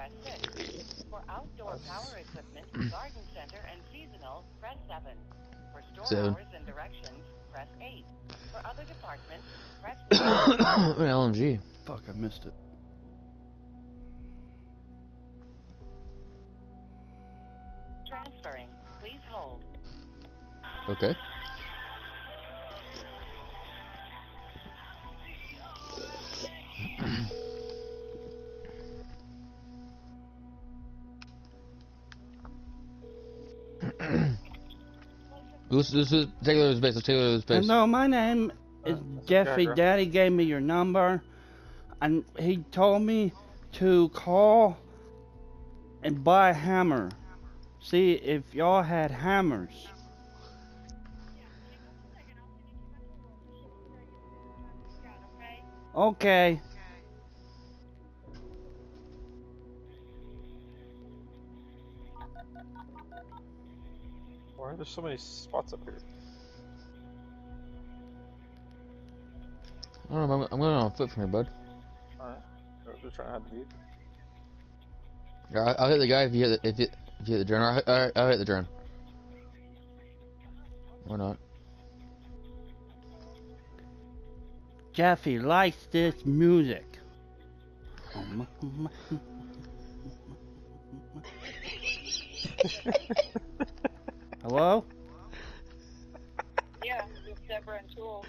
press 6. For outdoor power equipment, garden center, and seasonal, press 7. For store Seven. hours and directions, press 8. For other departments, press 9. An LMG. Fuck, I missed it. Transferring. Please hold. Okay. Let's, let's, let's take a look at his face. Let's take a look at his face. Hello, my name is Jeffy. Gregor. Daddy gave me your number, and he told me to call and buy a hammer. See if y'all had hammers. Okay. Why are there so many spots up here? I don't know. I'm, I'm going on foot from here, bud. Alright. They're, they're trying to hide the vehicle. Yeah, I- I'll hit the guy if you hit the, if you, if you hit the drone. I'll, hit- I'll, I'll hit the drone. Or not. Jeffy likes this music. Hello? Yeah, this is Deborah and Tool.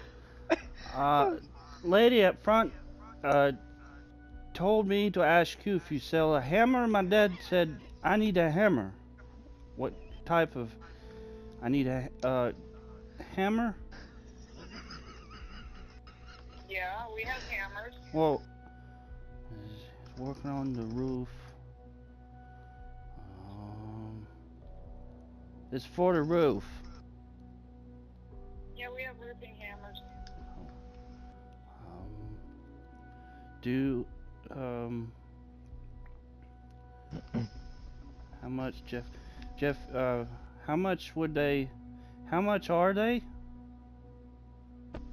Uh, lady up front uh, told me to ask you if you sell a hammer. My dad said I need a hammer. What type of? I need a uh, hammer. Yeah, we have hammers. Well, working on the roof. It's for the roof. Yeah, we have roofing hammers. Um, do um, how much, Jeff? Jeff, uh, how much would they? How much are they?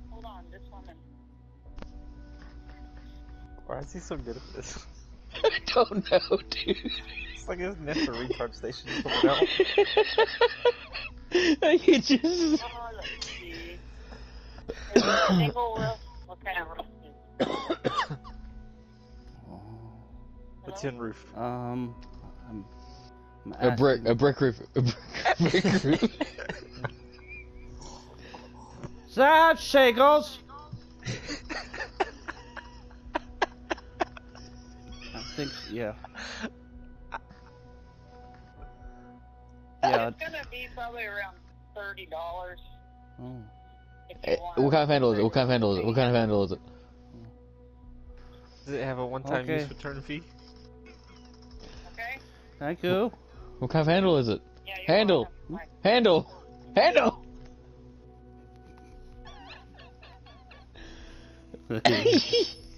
Hold on, this woman. Why is he so good at this? I don't know, dude. It's like his natural retard station is coming out. I could just. Oh, let's see. Is it a single roof? What kind of roof is it? The tin roof. Um, I'm, I'm A brick, a brick roof, a brick, brick roof. That Shakles. I think, yeah. Yeah. It's gonna be probably around thirty dollars Oh. if Eh, you want. what kind of handle is it? What kind of handle is it? What kind of handle is it? Does it have a one-time Okay. use return fee? Okay. Thank you. What kind of handle is it? Yeah. You're Handle. welcome. Bye. Handle, handle.